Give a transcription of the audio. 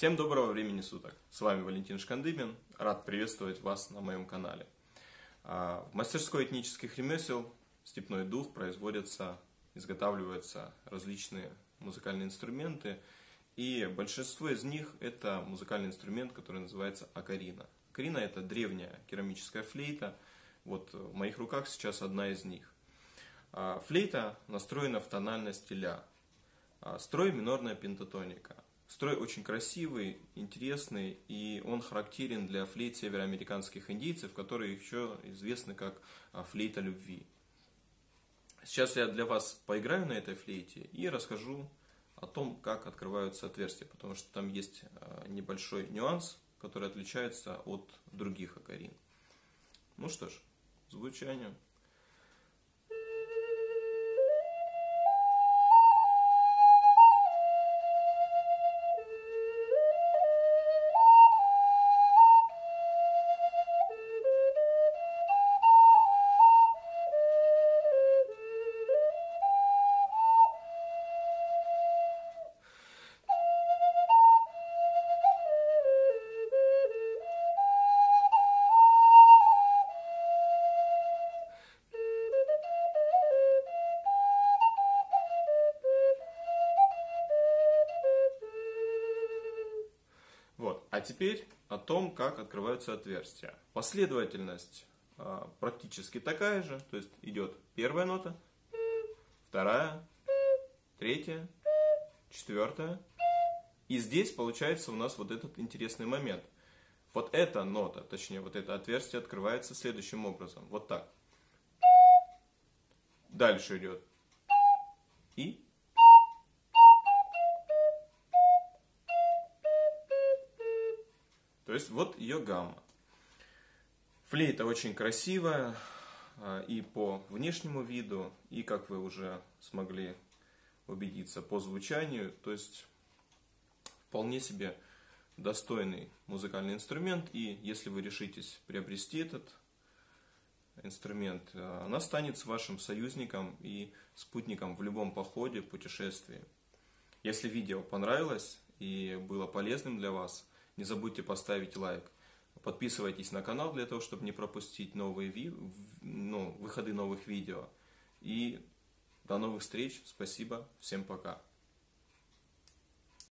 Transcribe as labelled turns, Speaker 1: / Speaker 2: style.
Speaker 1: Всем доброго времени суток! С вами Валентин Шкандыбин. Рад приветствовать вас на моем канале. А, в мастерской этнических ремесел «Степной дух» производятся, изготавливаются различные музыкальные инструменты. И большинство из них это музыкальный инструмент, который называется акарина. Акарина это древняя керамическая флейта. Вот в моих руках сейчас одна из них. А, флейта настроена в тональности ля. А, строй минорная пентатоника. Строй очень красивый, интересный, и он характерен для флейт североамериканских индейцев, которые еще известны как а, флейта любви. Сейчас я для вас поиграю на этой флейте и расскажу о том, как открываются отверстия, потому что там есть а, небольшой нюанс, который отличается от других акарин. Ну что ж, звучание. А теперь о том, как открываются отверстия. Последовательность э, практически такая же. То есть идет первая нота, вторая, третья, четвертая. И здесь получается у нас вот этот интересный момент. Вот эта нота, точнее вот это отверстие открывается следующим образом. Вот так. Дальше идет. И То есть вот ее гамма. Флейта очень красивая а, и по внешнему виду, и как вы уже смогли убедиться по звучанию. То есть вполне себе достойный музыкальный инструмент. И если вы решитесь приобрести этот инструмент, а, она станет вашим союзником и спутником в любом походе, путешествии. Если видео понравилось и было полезным для вас – не забудьте поставить лайк. Подписывайтесь на канал для того, чтобы не пропустить новые ви... ну, выходы новых видео. И до новых встреч. Спасибо. Всем пока.